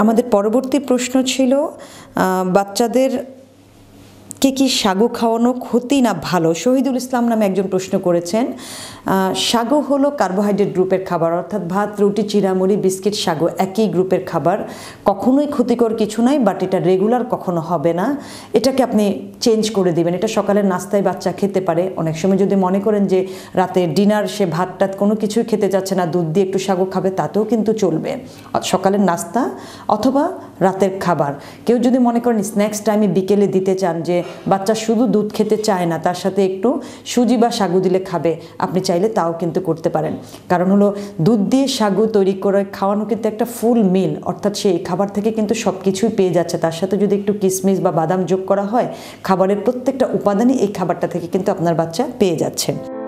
আমাদের পরবর্তী প্রশ্ন ছিল বাচ্চাদের কে কি সাগু খাওয়ানো ক্ষতি না ভালো? শহীদুল ইসলাম নামে একজন প্রশ্ন করেছেন সাগু হলো কার্বোহাইড্রেট গ্রুপের খাবার, অর্থাৎ ভাত, রুটি, চিড়ামুড়ি, বিস্কিট, সাগু একই গ্রুপের খাবার। কখনোই ক্ষতিকর কিছু নাই, বাট এটা রেগুলার কখনো হবে না। এটাকে আপনি চেঞ্জ করে দিবেন। এটা সকালের নাস্তায় বাচ্চা খেতে পারে। অনেক সময় যদি মনে করেন যে রাতে ডিনার, সে ভাত টাত কোনো কিছুই খেতে যাচ্ছে না, দুধ দিয়ে একটু সাগু খাবে, তাতেও কিন্তু চলবে। সকালের নাস্তা অথবা রাতের খাবার। কেউ যদি মনে করেন স্ন্যাক্স টাইমে বিকেলে দিতে চান যে বাচ্চা শুধু দুধ খেতে চায় না, তার সাথে একটু সুজি বা সাগু দিলে খাবে। আপনি চাইলে তাও কিন্তু করতে পারেন। কারণ হলো, দুধ দিয়ে সাগু তৈরি করে খাওয়ানো কিন্তু একটা ফুল মিল। অর্থাৎ সেই খাবার থেকে কিন্তু সব কিছুই পেয়ে যাচ্ছে। তার সাথে যদি একটু কিশমিশ বা বাদাম যোগ করা হয়, খাবারের প্রত্যেকটা উপাদানই এই খাবারটা থেকে কিন্তু আপনার বাচ্চা পেয়ে যাচ্ছে।